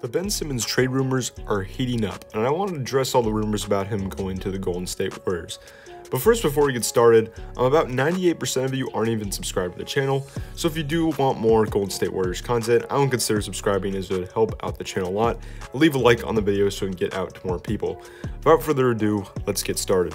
The Ben Simmons trade rumors are heating up, and I want to address all the rumors about him going to the Golden State Warriors. But first, before we get started, um, about 98% of you aren't even subscribed to the channel, so if you do want more Golden State Warriors content, I would consider subscribing as it would help out the channel a lot. Leave a like on the video so we can get out to more people. Without further ado, let's get started.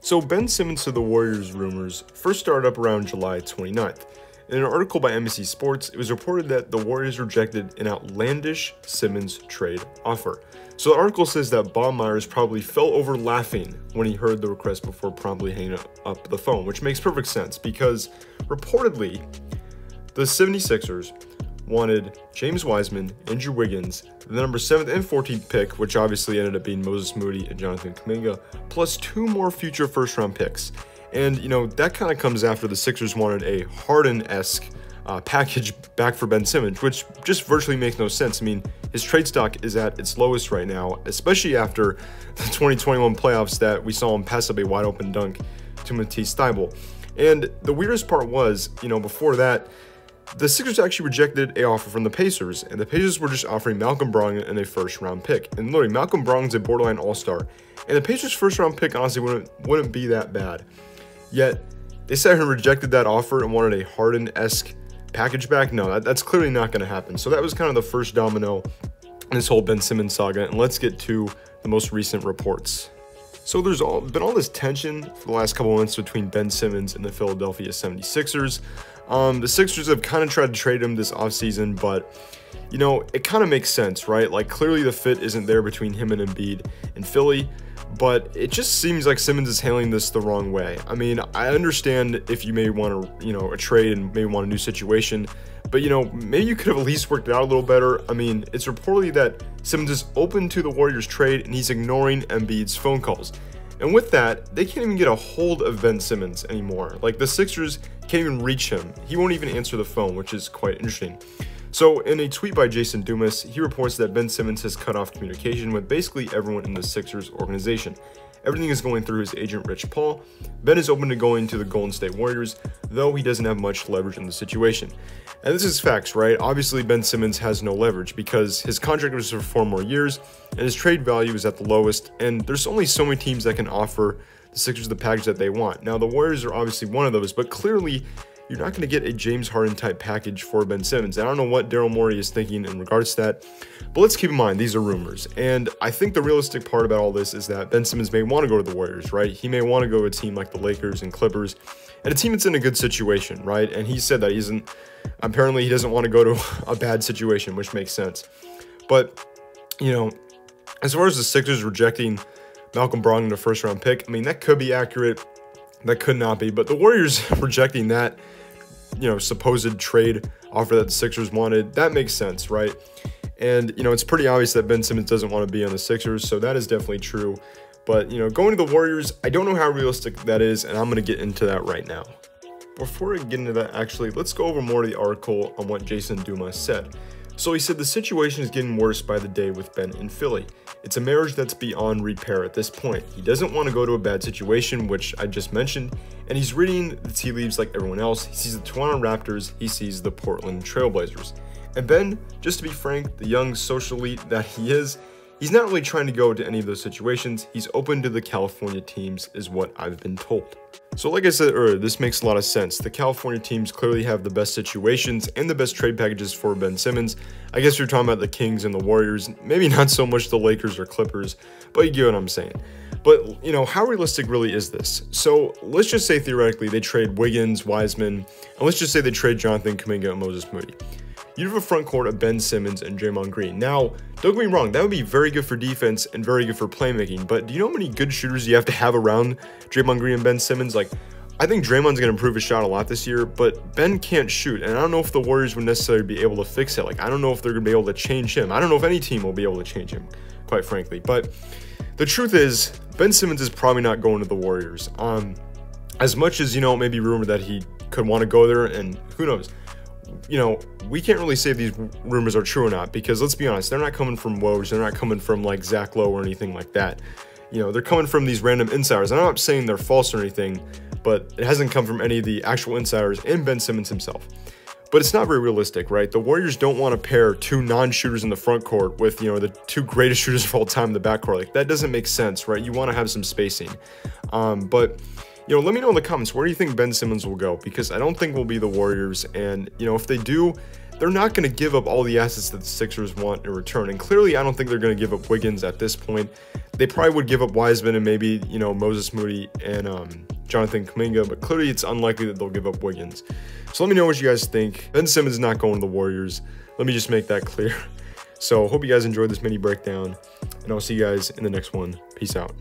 So Ben Simmons to the Warriors rumors first started up around July 29th. In an article by NBC Sports, it was reported that the Warriors rejected an outlandish Simmons trade offer. So the article says that Bob Myers probably fell over laughing when he heard the request before promptly hanging up the phone, which makes perfect sense because reportedly the 76ers wanted James Wiseman, Andrew Wiggins, the number 7th and 14th pick, which obviously ended up being Moses Moody and Jonathan Kuminga, plus two more future first round picks. And, you know, that kind of comes after the Sixers wanted a Harden esque uh, package back for Ben Simmons, which just virtually makes no sense. I mean, his trade stock is at its lowest right now, especially after the 2021 playoffs that we saw him pass up a wide open dunk to Matisse Thybulle. And the weirdest part was, you know, before that, the Sixers actually rejected a offer from the Pacers, and the Pacers were just offering Malcolm Brogdon and a first round pick. And literally, Malcolm Brogdon's a borderline all star, and the Pacers' first round pick honestly wouldn't wouldn't be that bad. Yet, they said and rejected that offer and wanted a Harden esque package back. No, that, that's clearly not going to happen. So that was kind of the first domino in this whole Ben Simmons saga. And let's get to the most recent reports. So there's all, been all this tension for the last couple months between Ben Simmons and the Philadelphia 76ers. Um, the Sixers have kind of tried to trade him this offseason, but you know, it kind of makes sense, right? Like clearly the fit isn't there between him and Embiid in Philly but it just seems like Simmons is handling this the wrong way. I mean, I understand if you may want to, you know, a trade and maybe want a new situation, but you know, maybe you could have at least worked it out a little better. I mean, it's reportedly that Simmons is open to the Warriors trade and he's ignoring Embiid's phone calls. And with that, they can't even get a hold of Ben Simmons anymore. Like the Sixers can't even reach him. He won't even answer the phone, which is quite interesting. So, in a tweet by Jason Dumas, he reports that Ben Simmons has cut off communication with basically everyone in the Sixers organization. Everything is going through his agent Rich Paul. Ben is open to going to the Golden State Warriors, though he doesn't have much leverage in the situation. And this is facts, right? Obviously, Ben Simmons has no leverage because his contract was for four more years, and his trade value is at the lowest, and there's only so many teams that can offer the Sixers the package that they want. Now, the Warriors are obviously one of those, but clearly you're not going to get a James Harden type package for Ben Simmons. I don't know what Daryl Morey is thinking in regards to that, but let's keep in mind these are rumors. And I think the realistic part about all this is that Ben Simmons may want to go to the Warriors, right? He may want to go to a team like the Lakers and Clippers, and a team that's in a good situation, right? And he said that he isn't. Apparently, he doesn't want to go to a bad situation, which makes sense. But you know, as far as the Sixers rejecting Malcolm Brogdon, in the first round pick, I mean that could be accurate. That could not be, but the Warriors rejecting that you know, supposed trade offer that the Sixers wanted, that makes sense, right? And, you know, it's pretty obvious that Ben Simmons doesn't want to be on the Sixers, so that is definitely true. But, you know, going to the Warriors, I don't know how realistic that is, and I'm going to get into that right now. Before I get into that, actually, let's go over more of the article on what Jason Dumas said. So he said the situation is getting worse by the day with Ben in Philly. It's a marriage that's beyond repair at this point. He doesn't want to go to a bad situation, which I just mentioned, and he's reading the tea leaves like everyone else. He sees the Toronto Raptors, he sees the Portland Trailblazers. And Ben, just to be frank, the young social elite that he is, he's not really trying to go to any of those situations. He's open to the California teams, is what I've been told. So like I said earlier, this makes a lot of sense. The California teams clearly have the best situations and the best trade packages for Ben Simmons. I guess you're talking about the Kings and the Warriors, maybe not so much the Lakers or Clippers, but you get what I'm saying. But, you know, how realistic really is this? So let's just say theoretically they trade Wiggins, Wiseman, and let's just say they trade Jonathan Kuminga and Moses Moody you have a front court of Ben Simmons and Draymond Green. Now, don't get me wrong, that would be very good for defense and very good for playmaking, but do you know how many good shooters you have to have around Draymond Green and Ben Simmons? Like, I think Draymond's going to improve his shot a lot this year, but Ben can't shoot, and I don't know if the Warriors would necessarily be able to fix it. Like, I don't know if they're going to be able to change him. I don't know if any team will be able to change him, quite frankly. But the truth is, Ben Simmons is probably not going to the Warriors. Um, as much as, you know, maybe rumored that he could want to go there, and who knows you know, we can't really say these rumors are true or not because let's be honest, they're not coming from Woj, they're not coming from like Zach Lowe or anything like that. You know, they're coming from these random insiders. I'm not saying they're false or anything, but it hasn't come from any of the actual insiders and Ben Simmons himself. but it's not very realistic, right? The Warriors don't want to pair two non-shooters in the front court with, you know, the two greatest shooters of all time in the backcourt. Like that doesn't make sense, right? You want to have some spacing. Um, but you know, let me know in the comments where do you think Ben Simmons will go because I don't think we'll be the Warriors and, you know, if they do, they're not going to give up all the assets that the Sixers want in return. And clearly, I don't think they're going to give up Wiggins at this point. They probably would give up Wiseman and maybe, you know, Moses Moody and um, Jonathan Kuminga, but clearly it's unlikely that they'll give up Wiggins. So let me know what you guys think. Ben Simmons is not going to the Warriors. Let me just make that clear. So hope you guys enjoyed this mini breakdown, and I'll see you guys in the next one. Peace out.